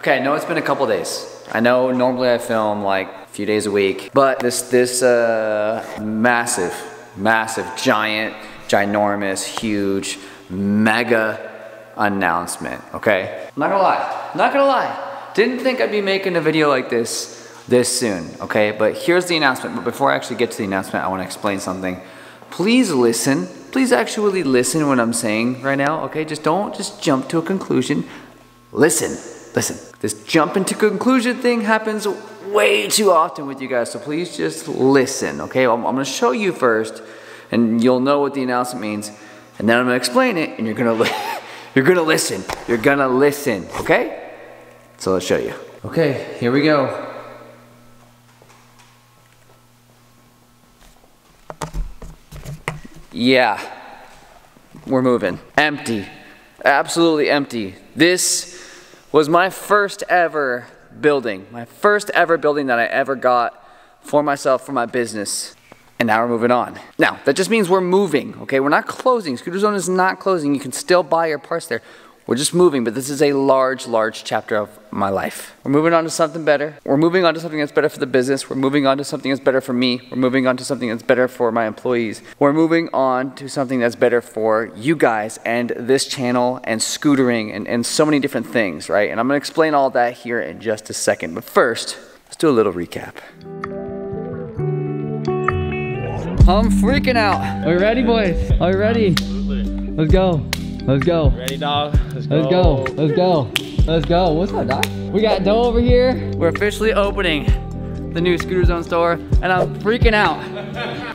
Okay, I know it's been a couple days. I know normally I film like a few days a week, but this this uh, massive, massive, giant, ginormous, huge, mega announcement. Okay, I'm not gonna lie, I'm not gonna lie. Didn't think I'd be making a video like this this soon. Okay, but here's the announcement. But before I actually get to the announcement, I want to explain something. Please listen. Please actually listen what I'm saying right now. Okay, just don't just jump to a conclusion. Listen listen, this jump into conclusion thing happens way too often with you guys, so please just listen, okay? I'm, I'm gonna show you first, and you'll know what the announcement means, and then I'm gonna explain it, and you're gonna, you're gonna listen. You're gonna listen, okay? So let's show you. Okay, here we go. Yeah, we're moving. Empty, absolutely empty. This was my first ever building, my first ever building that I ever got for myself, for my business. And now we're moving on. Now, that just means we're moving, okay? We're not closing. Scooter Zone is not closing. You can still buy your parts there. We're just moving, but this is a large, large chapter of my life. We're moving on to something better. We're moving on to something that's better for the business. We're moving on to something that's better for me. We're moving on to something that's better for my employees. We're moving on to something that's better for you guys and this channel and scootering and, and so many different things, right? And I'm gonna explain all that here in just a second. But first, let's do a little recap. I'm freaking out. Are we ready, boys? Are we ready? Absolutely. Let's go. Let's go. Ready, dog? Let's go. Let's go. Let's go. Let's go. What's up, Doc? We got Doe over here. We're officially opening the new Scooter Zone store, and I'm freaking out.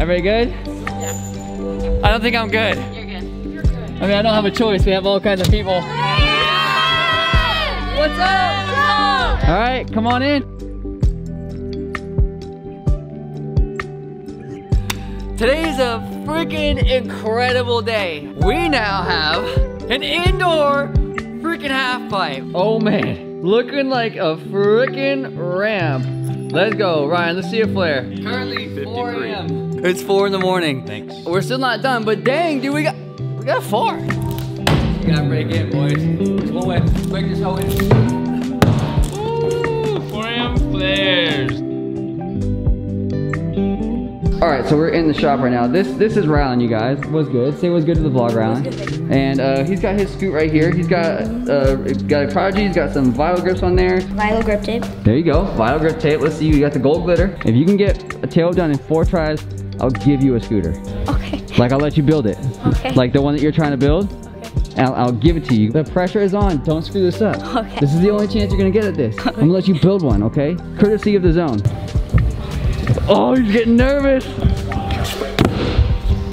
Everybody good? Yeah. I don't think I'm good. You're good. You're good. I mean, I don't have a choice. We have all kinds of people. What's up? All right, come on in. Today's a freaking incredible day. We now have an indoor freaking half pipe. Oh man, looking like a freaking ramp. Let's go, Ryan, let's see a flare. Currently 4 a.m. It's 4 in the morning. Thanks. We're still not done, but dang, dude, we got, we got far. We gotta break in, boys. One way, break this hoe in. Ooh, 4 a.m. flares. All right, so we're in the shop right now. This this is Rylan, you guys. Was good. Say was good to the vlog, Rylan. And uh, he's got his scoot right here. He's got uh, got a Prodigy. He's got some vinyl grips on there. Vinyl grip tape. There you go. Vinyl grip tape. Let's see. You got the gold glitter. If you can get a tail done in four tries, I'll give you a scooter. Okay. Like I'll let you build it. Okay. Like the one that you're trying to build. Okay. I'll, I'll, give it to you. The pressure is on. Don't screw this up. Okay. This is the only chance you're gonna get at this. I'm gonna let you build one, okay? Courtesy of the zone. Oh, he's getting nervous.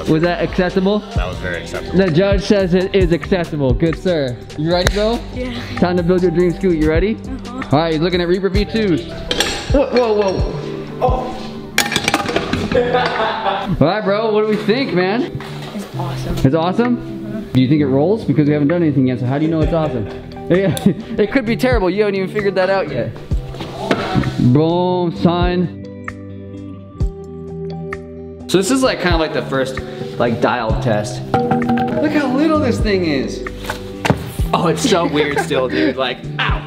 Was that acceptable? That was very acceptable. The judge says it is acceptable. Good sir. You ready, bro? Yeah. Time to build your dream scoot. You ready? Uh -huh. All right, he's looking at Reaper V2s. Whoa, whoa, whoa. Oh. All right, bro, what do we think, man? It's awesome. It's awesome? Uh -huh. Do you think it rolls? Because we haven't done anything yet, so how do you know it's awesome? it could be terrible. You haven't even figured that out yet. Boom, son. So this is like kind of like the first like dial test. Look how little this thing is. Oh, it's so weird still, dude. Like, ow.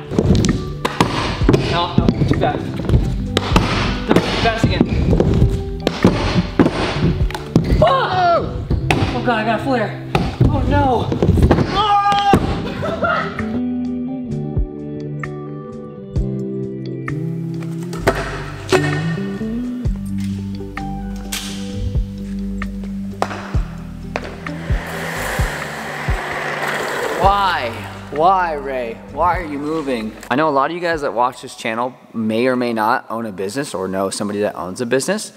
No, no, too fast. No, too fast again. Whoa! Oh god, I got a flare. Oh no. Why? Why, Ray? Why are you moving? I know a lot of you guys that watch this channel may or may not own a business or know somebody that owns a business.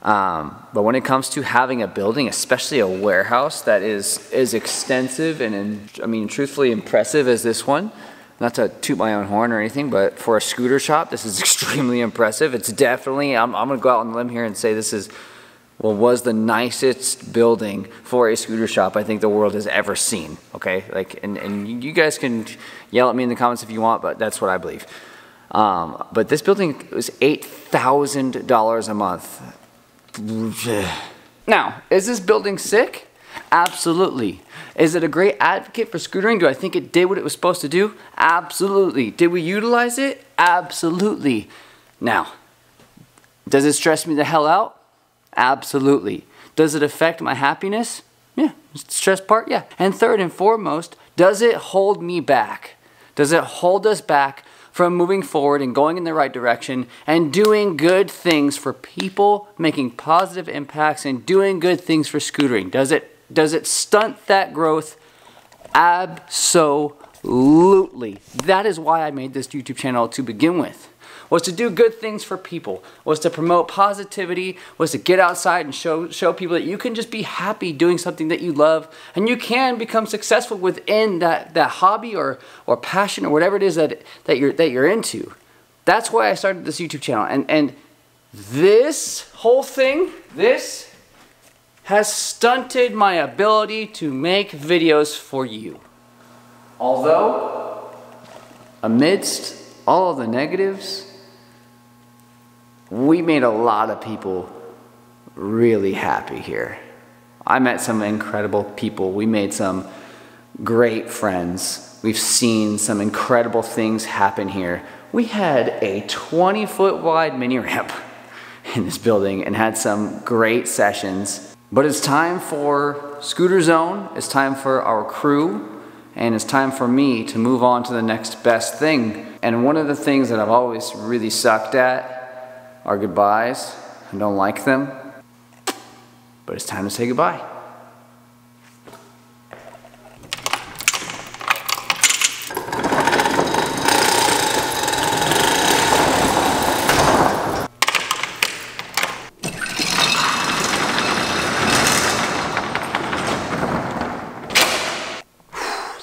Um, but when it comes to having a building, especially a warehouse that is as extensive and, in, I mean, truthfully impressive as this one, not to toot my own horn or anything, but for a scooter shop, this is extremely impressive. It's definitely, I'm, I'm gonna go out on the limb here and say this is well, was the nicest building for a scooter shop I think the world has ever seen. Okay, like, and, and you guys can yell at me in the comments if you want, but that's what I believe. Um, but this building was $8,000 a month. Now, is this building sick? Absolutely. Is it a great advocate for scootering? Do I think it did what it was supposed to do? Absolutely. Did we utilize it? Absolutely. Now, does it stress me the hell out? Absolutely. Does it affect my happiness? Yeah. Stress part? Yeah. And third and foremost, does it hold me back? Does it hold us back from moving forward and going in the right direction and doing good things for people, making positive impacts and doing good things for scootering? Does it does it stunt that growth? Absolutely. That is why I made this YouTube channel to begin with was to do good things for people, was to promote positivity, was to get outside and show show people that you can just be happy doing something that you love and you can become successful within that, that hobby or, or passion or whatever it is that, that you're that you're into. That's why I started this YouTube channel. And and this whole thing, this has stunted my ability to make videos for you. Although, amidst all of the negatives, we made a lot of people really happy here. I met some incredible people. We made some great friends. We've seen some incredible things happen here. We had a 20 foot wide mini ramp in this building and had some great sessions. But it's time for Scooter Zone, it's time for our crew, and it's time for me to move on to the next best thing. And one of the things that I've always really sucked at our goodbyes. I don't like them, but it's time to say goodbye.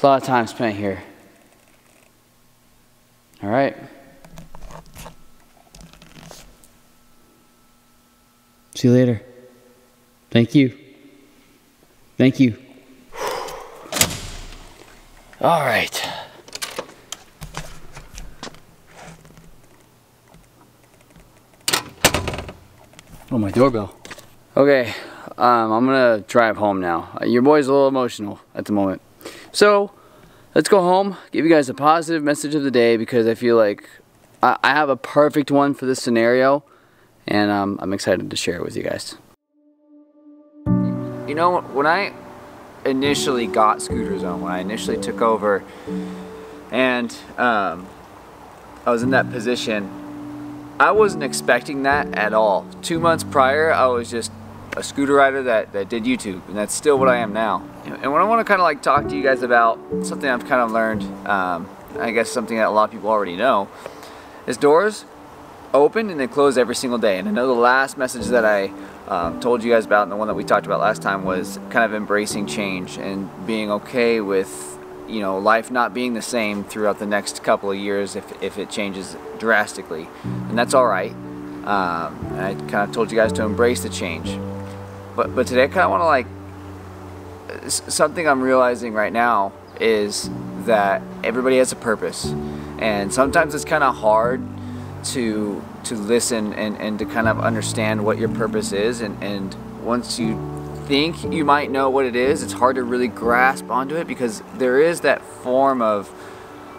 a lot of time spent here. All right. See you later. Thank you. Thank you. All right. Oh, my doorbell. Okay, um, I'm gonna drive home now. Uh, your boy's a little emotional at the moment. So, let's go home, give you guys a positive message of the day because I feel like I, I have a perfect one for this scenario and um, I'm excited to share it with you guys. You know, when I initially got Scooter Zone, when I initially took over and um, I was in that position, I wasn't expecting that at all. Two months prior, I was just a scooter rider that, that did YouTube, and that's still what I am now. And what I want to kind of like talk to you guys about, something I've kind of learned, um, I guess something that a lot of people already know, is doors open and they close every single day. And I know the last message that I um, told you guys about and the one that we talked about last time was kind of embracing change and being okay with you know life not being the same throughout the next couple of years if, if it changes drastically. And that's all right. Um, I kind of told you guys to embrace the change. But but today I kind of want to like something I'm realizing right now is that everybody has a purpose. And sometimes it's kind of hard to to listen and, and to kind of understand what your purpose is. And, and once you think you might know what it is it's hard to really grasp onto it because there is that form of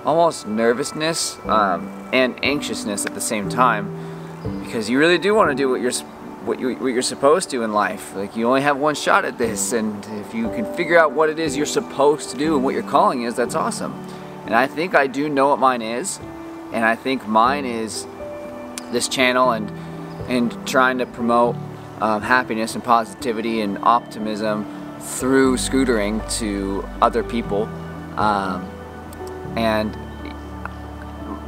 almost nervousness um, and anxiousness at the same time because you really do want to do what you're what, you, what you're supposed to do in life. Like you only have one shot at this and if you can figure out what it is you're supposed to do and what your calling is that's awesome. And I think I do know what mine is and I think mine is this channel and and trying to promote um, happiness and positivity and optimism through scootering to other people. Um, and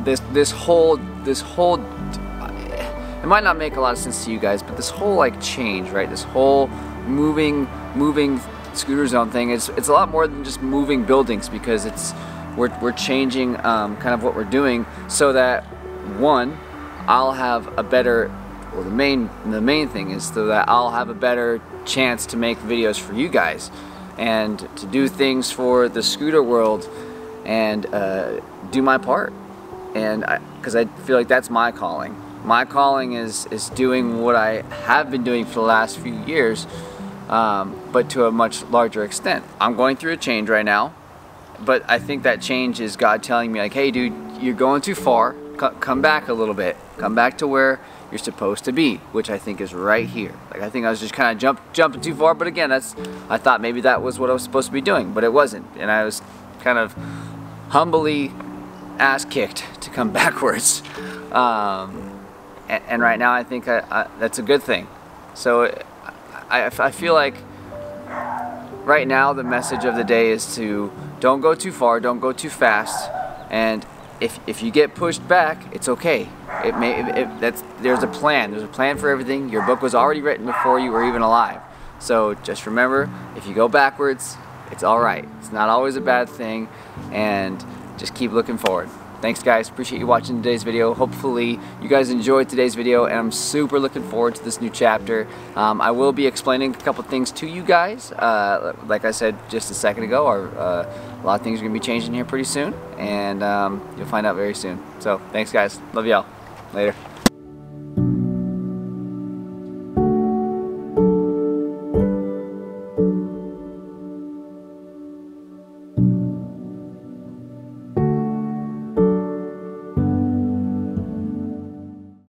this this whole this whole it might not make a lot of sense to you guys but this whole like change right? This whole moving moving scooter zone thing is it's a lot more than just moving buildings because it's we're, we're changing um, kind of what we're doing so that one I'll have a better well the main the main thing is so that I'll have a better chance to make videos for you guys and to do things for the scooter world and uh, do my part and because I, I, feel like that's my calling my calling is is doing what I have been doing for the last few years um, but to a much larger extent. I'm going through a change right now, but I think that change is God telling me like, hey, dude, you're going too far. Come back a little bit. Come back to where you're supposed to be, which I think is right here. Like I think I was just kind of jump jumping too far, but again, that's I thought maybe that was what I was supposed to be doing, but it wasn't, and I was kind of humbly ass kicked to come backwards. Um, and, and right now, I think I, I, that's a good thing. So I, I feel like right now the message of the day is to don't go too far, don't go too fast, and if, if you get pushed back, it's okay. It may it, it, that's there's a plan. There's a plan for everything. Your book was already written before you were even alive. So just remember, if you go backwards, it's all right. It's not always a bad thing, and just keep looking forward. Thanks guys, appreciate you watching today's video. Hopefully you guys enjoyed today's video and I'm super looking forward to this new chapter. Um, I will be explaining a couple things to you guys. Uh, like I said just a second ago, our, uh, a lot of things are going to be changing here pretty soon and um, you'll find out very soon. So thanks guys, love y'all. Later.